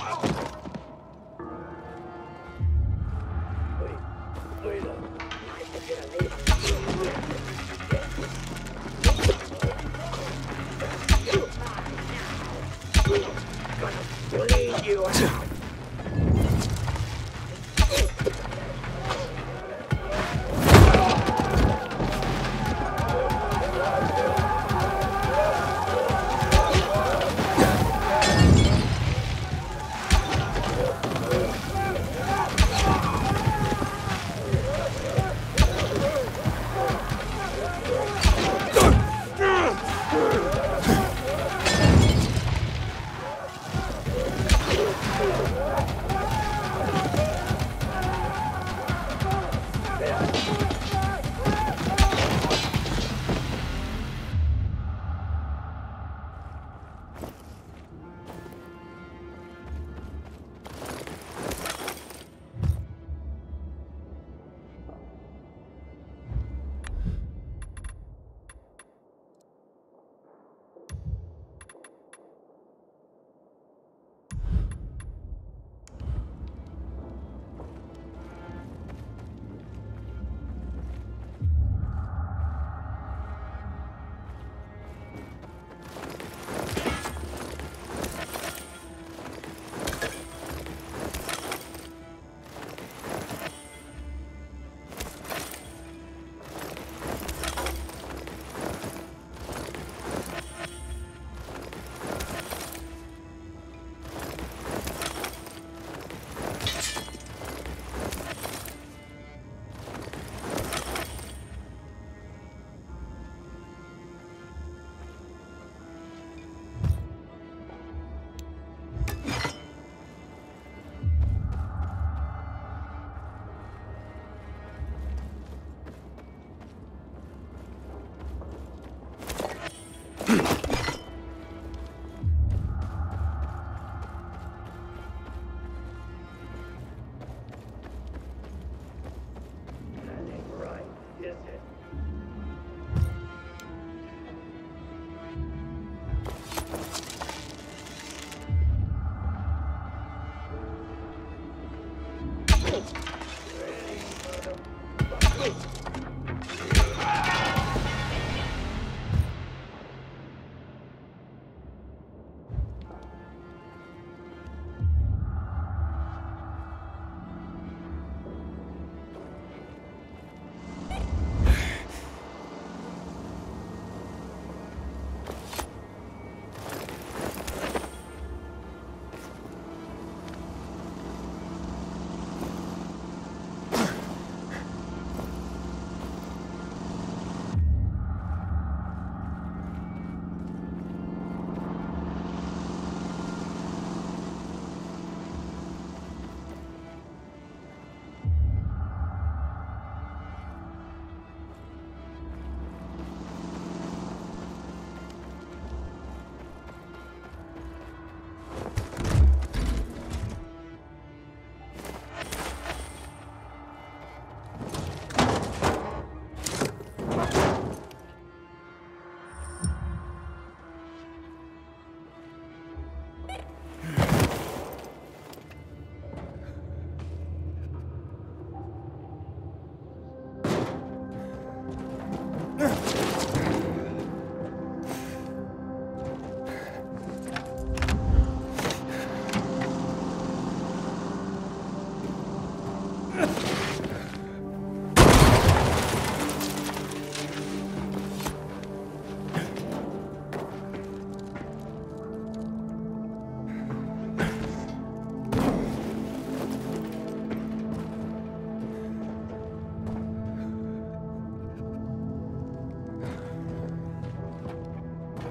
Oh.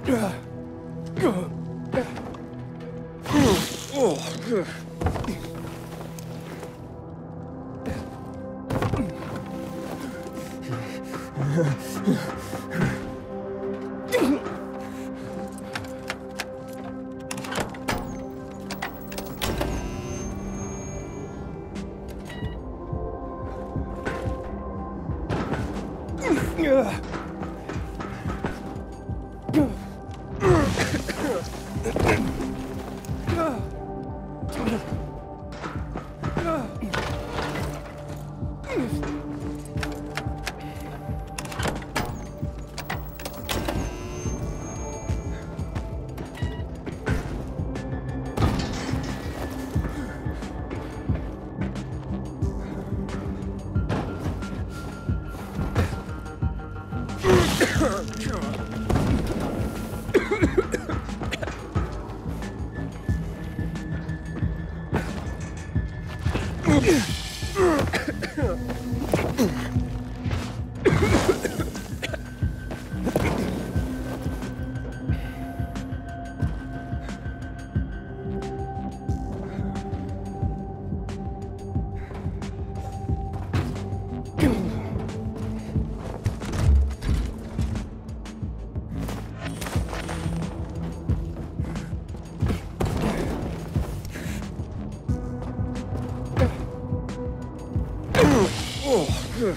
Oh, good. Come on. 是。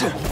Huh.